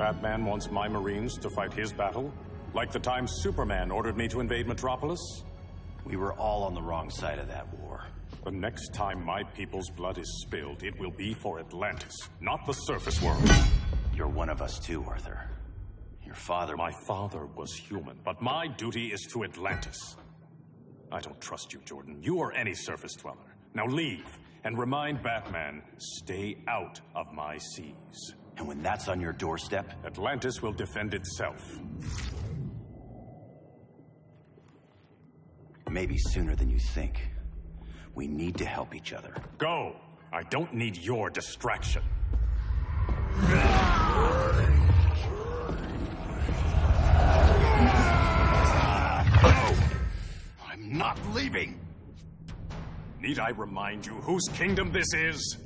Batman wants my Marines to fight his battle? Like the time Superman ordered me to invade Metropolis? We were all on the wrong side of that war. The next time my people's blood is spilled, it will be for Atlantis, not the surface world. You're one of us too, Arthur. Your father... My father was human, but my duty is to Atlantis. I don't trust you, Jordan. You or any surface dweller. Now leave, and remind Batman, stay out of my seas. And when that's on your doorstep? Atlantis will defend itself. Maybe sooner than you think. We need to help each other. Go! I don't need your distraction. No! I'm not leaving! Need I remind you whose kingdom this is?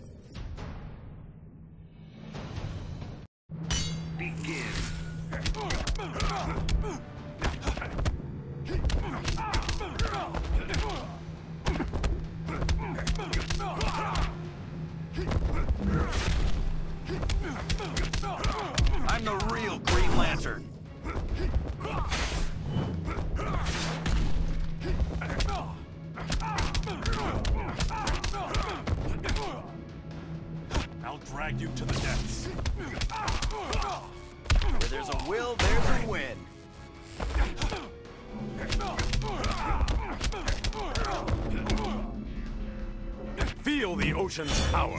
The ocean's power.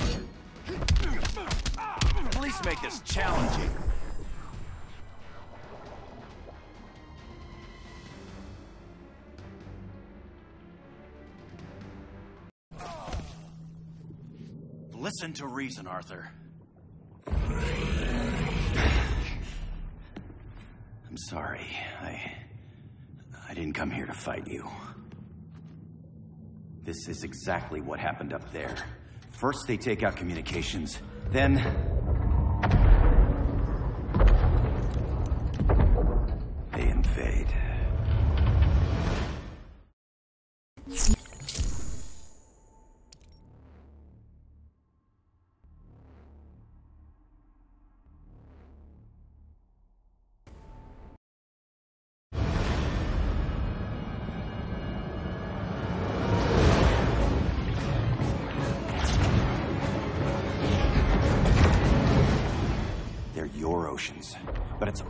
Least make this challenging. Listen to reason, Arthur. I'm sorry. I... I didn't come here to fight you. This is exactly what happened up there. First they take out communications, then...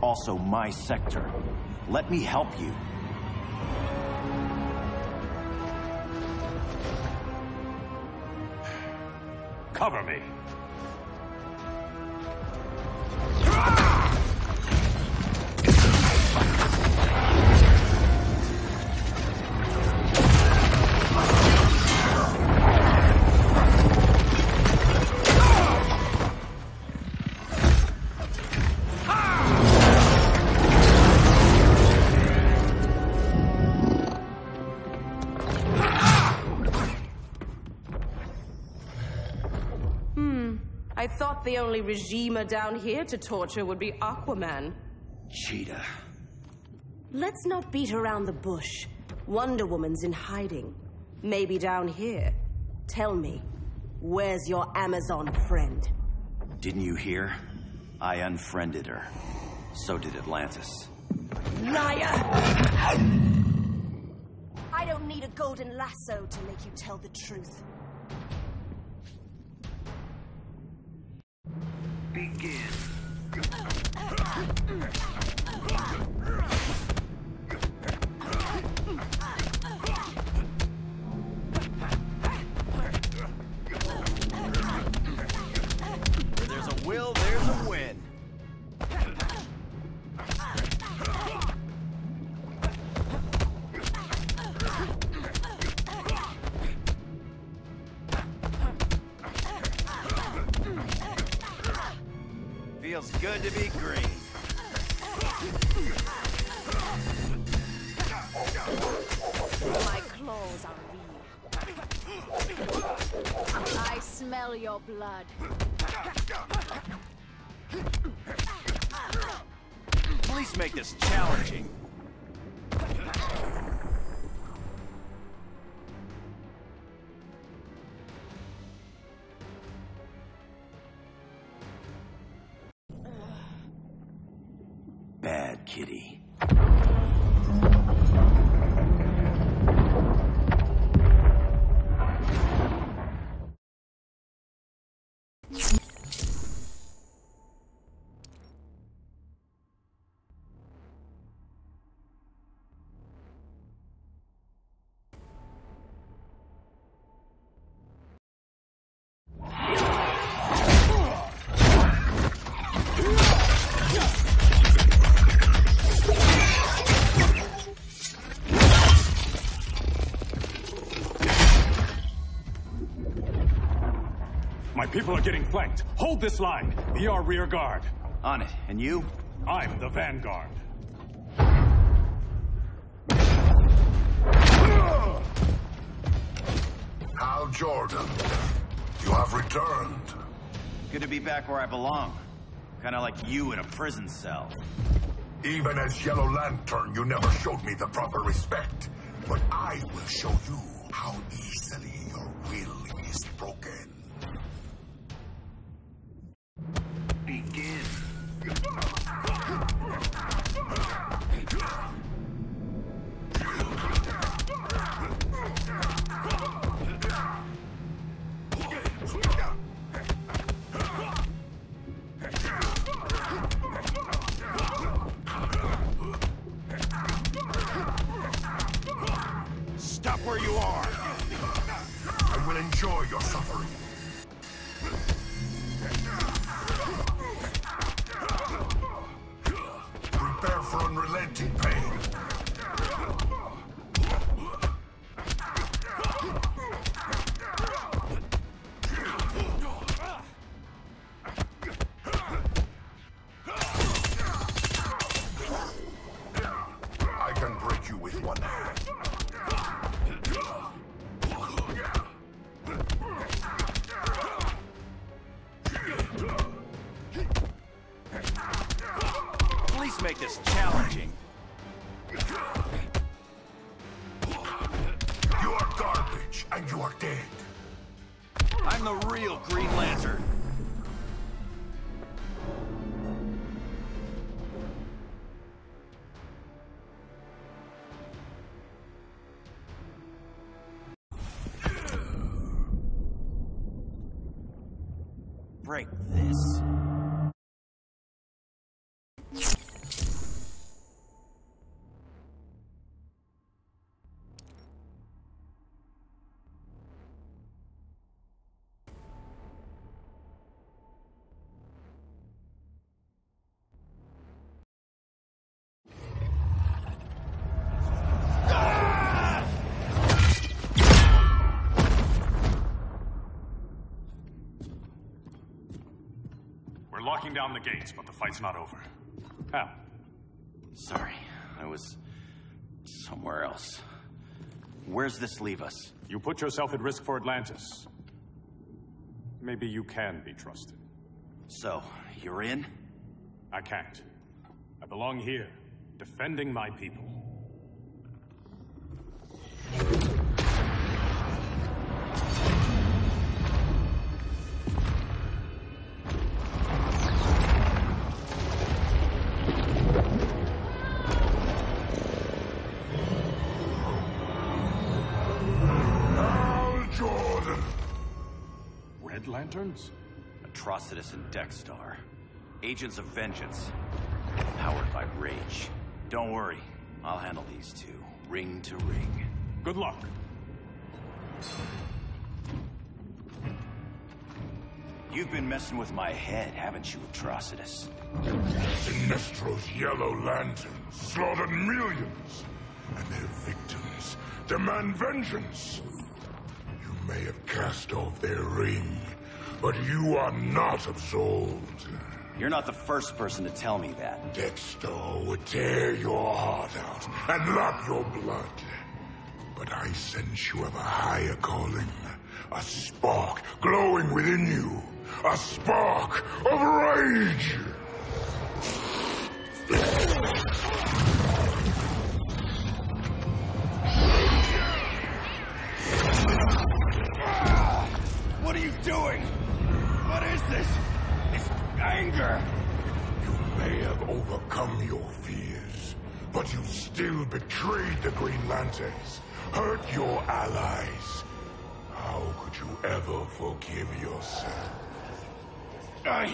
also my sector. Let me help you. Cover me. I thought the only regimer down here to torture would be Aquaman. Cheetah. Let's not beat around the bush. Wonder Woman's in hiding. Maybe down here. Tell me, where's your Amazon friend? Didn't you hear? I unfriended her. So did Atlantis. Liar! I don't need a golden lasso to make you tell the truth. Good to be green. My claws are real. I smell your blood. Please make this challenging. Kitty. People are getting flanked. Hold this line. Be our rear guard. On it. And you? I'm the vanguard. Hal Jordan, you have returned. Good to be back where I belong. Kinda like you in a prison cell. Even as Yellow Lantern, you never showed me the proper respect. But I will show you how easily your will is broken. Break this. Down the gates, but the fight's not over. Hal, Sorry, I was somewhere else. Where's this leave us? you put yourself at risk for Atlantis. Maybe you can be trusted. So, you're in? I can't. I belong here, defending my people. Lanterns? Atrocitus and Dex-Starr. Agents of Vengeance. Powered by Rage. Don't worry, I'll handle these two, ring to ring. Good luck. You've been messing with my head, haven't you, Atrocitus? Sinestro's Yellow Lanterns slaughtered millions, and their victims demand vengeance. You may have cast off their ring, but you are not absolved. You're not the first person to tell me that. Dex-Starr would tear your heart out and lap your blood. But I sense you have a higher calling. A spark glowing within you. A spark of rage! What are you doing? What is this? It's anger. You may have overcome your fears, but you still betrayed the Green Lanterns, hurt your allies. How could you ever forgive yourself? I...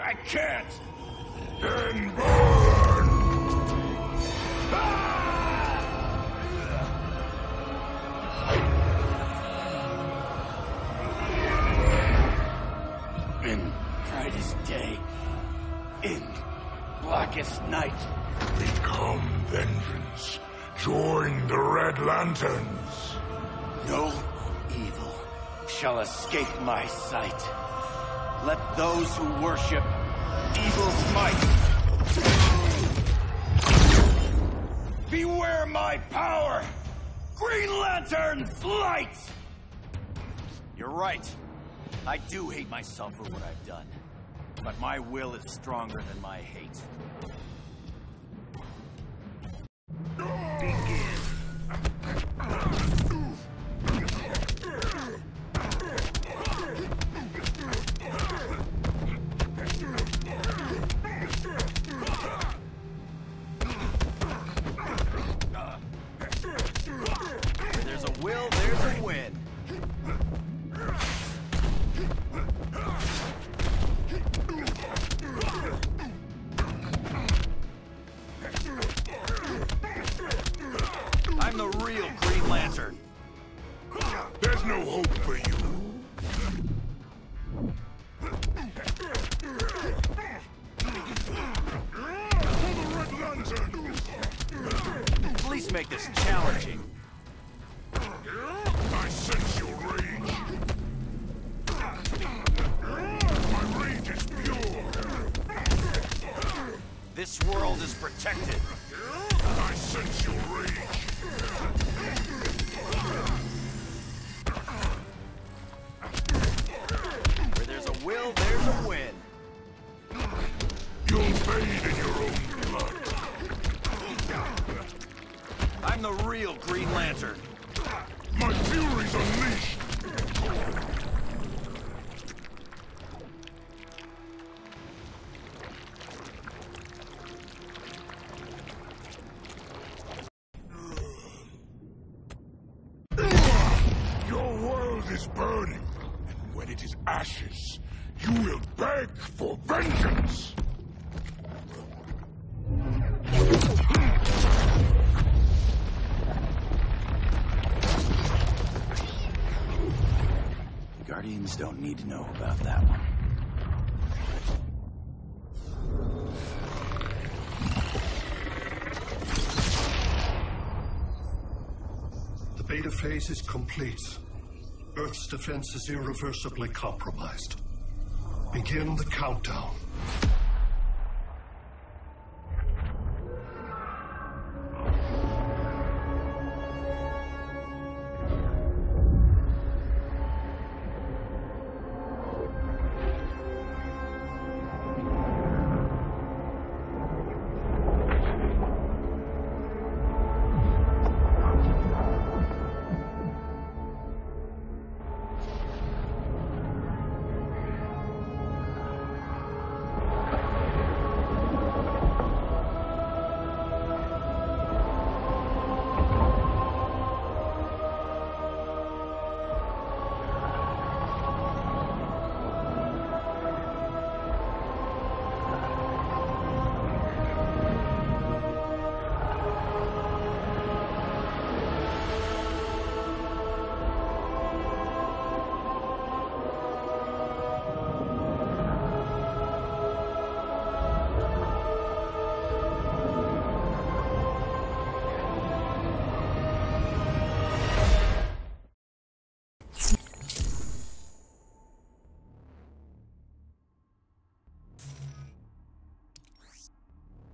I can't! Then burn! In blackest night, Become vengeance. Join the Red Lanterns. no evil shall escape my sight. Let those who worship evil's might beware my power! Green Lantern's light! You're right. I do hate myself for what I've done. But my will is stronger than my hate. There's a will, there's a win. Make this challenging. Green Lantern. My fury's unleashed. Your world is burning, and when it is ashes, you will beg for vengeance. Guardians don't need to know about that one. The beta phase is complete. Earth's defense is irreversibly compromised. Begin the countdown.